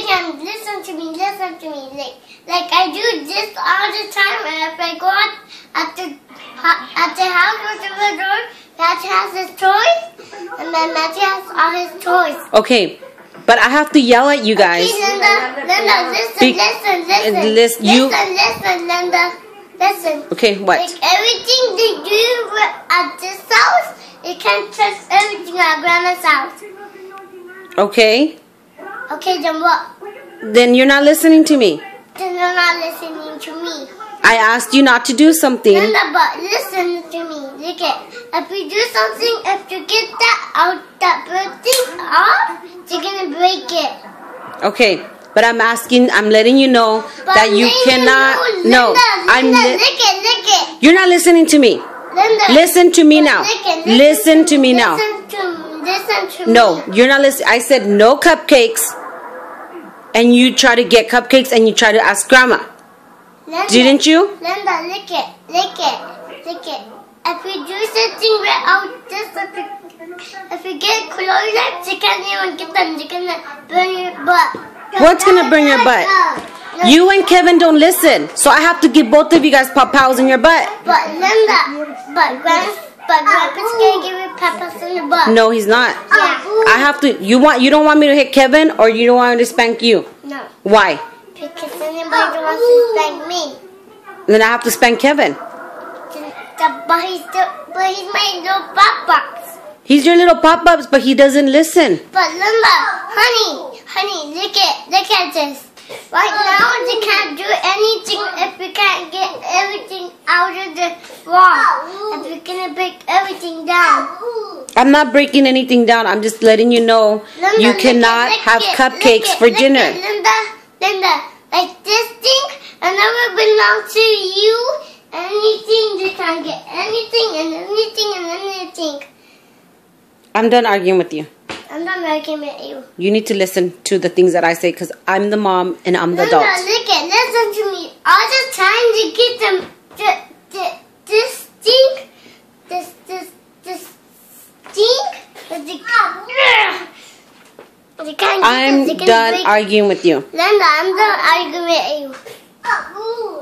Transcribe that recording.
at me, listen to me, listen to me. Like, like I do this all the time. And if I go out at the at the house with the door, Matthew has his toys, and then Matthew has all his toys. Okay, but I have to yell at you guys. Okay, Linda, Linda, listen, Be- listen, listen, and lis- you- listen, listen, Linda, listen. Okay, what? Like everything they do at this house, you can't trust everything at Grandma's house. Okay, Okay, then what? then you're not listening to me. Then you're not listening to me. I asked you not to do something. Linda, but listen to me. Look at if you do something, if you get that out, that thing off, you're gonna break it. Okay, but I'm asking, I'm letting you know But that you cannot. Linda, No, Linda, I'm. li- look it, look it. You're not listening to me. Linda, Listen to me now. look it, Listen to me now. Listen to, listen to me. No, you're not listening. I said no cupcakes, and you try to get cupcakes and you try to ask grandma. Linda, Didn't you? Linda, look it, look it, look it. If you do something right out this, if you, if you get close you can't even get them. You're gonna burn your butt. What's gonna burn your butt? You and Kevin don't listen, so I have to give both of you guys pop pals in your butt. But Linda, but Grand, but Grandpa's gonna give you in the butt. No, he's not. Oh, yeah. I have to. You want? You don't want me to hit Kevin, or you don't want me to spank you? No, Why? because anybody wants to spank me. Then I have to spank Kevin. The- But he's the, but he's my little butt box. He's your little pop ups, but he doesn't listen. But Linda, honey, honey, look at look at this. Right now, they can't do anything we can't get everything out of the wall. We're gonna break everything down. I'm not breaking anything down. I'm just letting you know Linda, you cannot at- have at- cupcakes look at- for look dinner. Linda, Linda, like this thing, I never belong to you. Anything, they can't get anything and anything and anything. I'm done arguing with you. I'm not arguing with you. You need to listen to the things that I say because I'm the mom and I'm the Linda, adult. look at, me. All the time to get them, the, the, this thing, this, this, this thing, but they, they can't I'm it. They done break- arguing with you. Linda, I'm done arguing with you. Oh,